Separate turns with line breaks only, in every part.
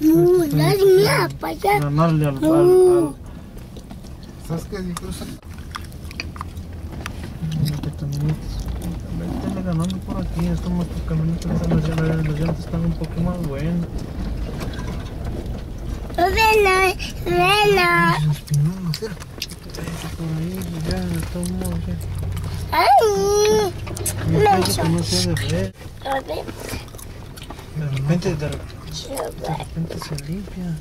No, dale mía, para allá.
Ganarle al, al,
No.
¿Sabes qué? Incluso
al- también. Vete ganando por aquí, estamos por camionetas, las, las, las llantas están un poco más buenas.
Vela, vela.
los espinosos, mira.
Por ahí, ya, estamos, ya.
Ay,
No
me
creo que no sea de ver.
A ver,
De repente, de,
ver.
repente se limpia.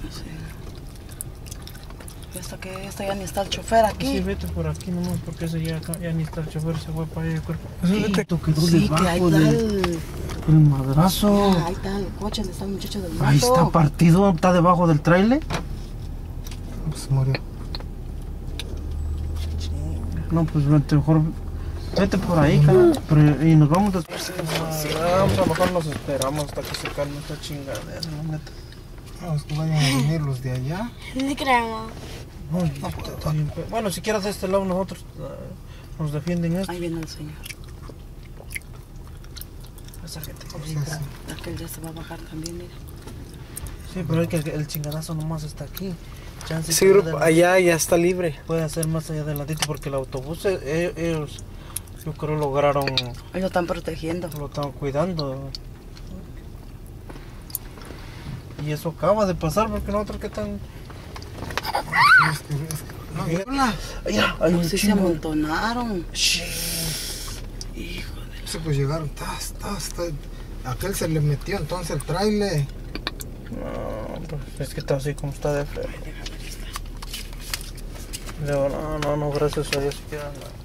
Esto que esto ya ni está el chofer
Sí,
aquí.
vete por aquí nomás porque ese ya, ya ni está el chofer, se fue para allá. yo creo. Ese
Sí.
vete quedó
Sí, que ahí
debajo
está
del
el,
el madrazo.
Ah, ahí está el coche donde está el muchacho del moto.
Ahí está partido, está debajo del trailer.
Pues murió.
No, pues vete, mejor vete por ahí, cara. Pero, y nos vamos después. Ah, a lo mejor nos esperamos hasta que se calme esta chingadera, la neta.
Vamos que vayan a venir los de allá.
No creo.
Bueno, si quieres de este lado nosotros ah, nos defienden esto.
Ahí viene el señor.
Esa gente
Sí, sí.
Aquel ya se va a bajar también, mira.
Sí, pero es que el, chingadazo nomás está aquí. Chance que
grupo allá ya está libre.
puede ser más allá adelantito porque el autobús, eh, eh, ellos, yo creo lograron,
Ellos lo están protegiendo.
lo están cuidando. Y eso acaba de pasar porque nosotros que están... Hay un
Sí se amontonaron.
Shh.
Hijo
Sí, pues llegaron. Tas, tas, tas. Aquel se le metió entonces el trailer.
No, pues es que está así como está de. Digo, no, no, no, gracias a Dios que no.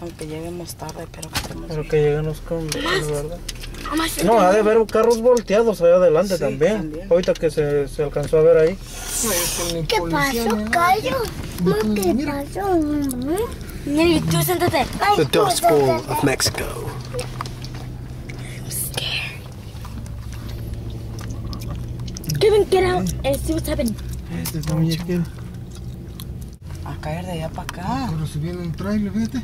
Aunque lleguemos tarde, pero que estemos
Pero
bien.
que lleguen los con verdad. No, ha de haber carros volteados allá adelante
Sí,
también.
también.
Ahorita que se, se alcanzó a ver ahí.
Es
¿Qué pasó. Cayo? ¿qué pasó? Nelly, tú siéntate. Ay,
The Dust Bowl
siéntate.
of Mexico.
Kevin, get out and see what's happening.
Este también aquí.
A caer de allá para acá.
Pero si viene un trailer, fíjate.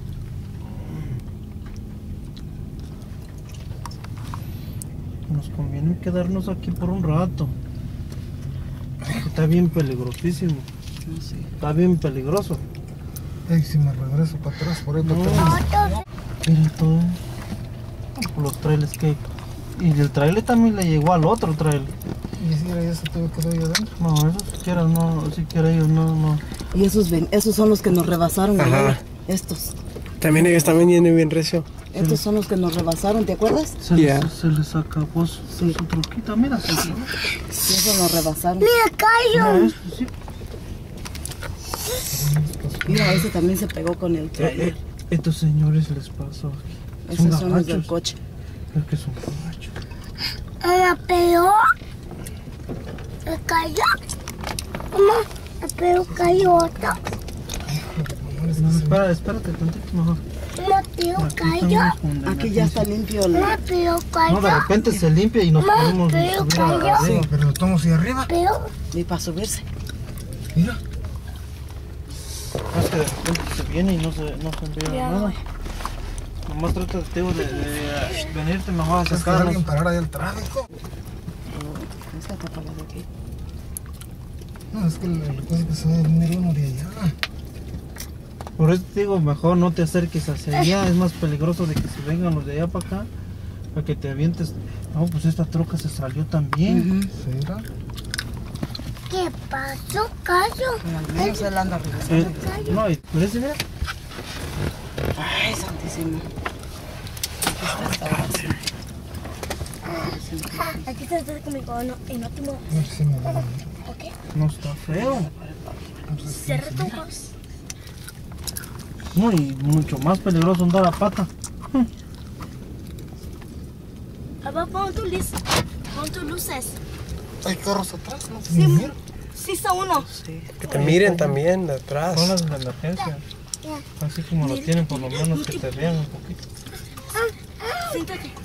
Nos conviene quedarnos aquí por un rato. Está bien peligrosísimo. Está bien peligroso.
Ay, si me regreso para atrás, por ahí
No. Mira todo. Los trailers que. Y el trailer también le llegó al otro trailer.
Y si era ya se tuvo que ahí adentro.
No, eso siquiera no, siquiera ellos no, no.
Y esos, ven- esos son los que nos rebasaron.
Ajá.
Estos.
También ellos están vendiendo bien recio.
Estos son los que nos rebasaron, ¿te acuerdas?
Se,
Yeah.
les, se les acabó su, su truquita, mira. se-
Sí, esos nos rebasaron.
Mira, Cayo.
Mira esto, sí.
Mira, ese también se pegó con el
Eh,
trailer.
eh, estos señores les pasó aquí.
Esos son los del coche.
Es que son gabachos.
La peor. Se cayó. Mamá, la peor cayó otra.
No, espera, espérate tantito mejor. Estamos con de
Aquí ya está limpio. el-
La peor
No, de repente se limpia y nos podemos
pero
subir
cayó.
a-
Sí,
arriba.
pero lo tomo hacia arriba.
Peor.
Y para subirse.
Mira.
No, es que de repente se viene y no se, no se envía
Ya,
nada. Nomás trata de, de, de venirte mejor a sacarnos.
alguien parara ahí el tráfico. No, es que cosa es que se va a venir uno de allá.
Por eso te digo, mejor no te acerques hacia allá. Es más peligroso de que se vengan los de allá para acá. Para que te avientes. No, pues esta troca se salió también.
Ujú.
¿Será?
¿Qué pasó, Cayo?
Al menos él anda regresando.
Eh, no, y por eso, mira.
Ay, santísimo. Aquí está sí.
Estás conmigo no, y no te muevas,
A ver si me da.
¿ok?
No está feo.
Cierra tus ojos.
Muy, mucho más peligroso andar a pata.
Ahora pon tu luz. Pon tus luces.
Hay carros atrás, ¿no?
Sí,
miro.
sí está uno.
Sí.
Que te miren también de atrás.
Son las de emergencia. Así como lo tienen, por lo menos que te vean un poquito.
Siéntate.